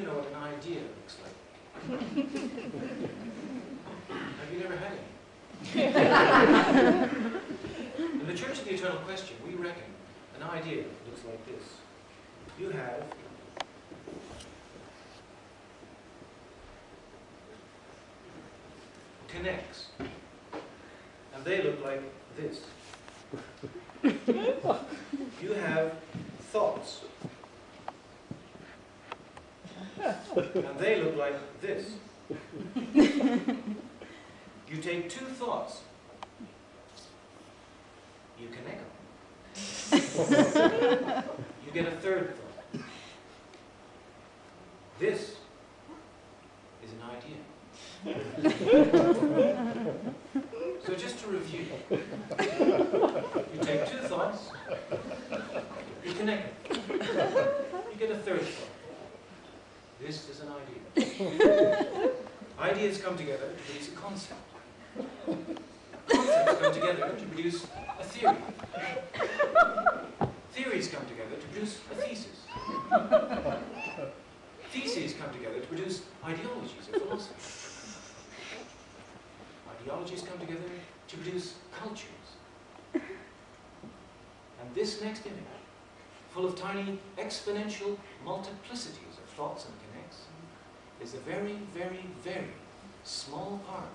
you know what an idea looks like? Have you never had any? In the Church of the Eternal Question, we reckon an idea looks like this. You have connects, and they look like this. You have thoughts, and they look like this. You take two thoughts, you connect them. You get a third thought. This is an idea. So just to review, you take two thoughts, you connect. You get a third thought. This is an idea. Ideas come together to produce a concept. Concepts come together to produce a theory. Theories come together to produce a thesis. Theses come together to produce ideologies or philosophy. Ideologies come together to produce cultures. And this next image, full of tiny exponential multiplicities of thoughts and connects, is a very, very, very small part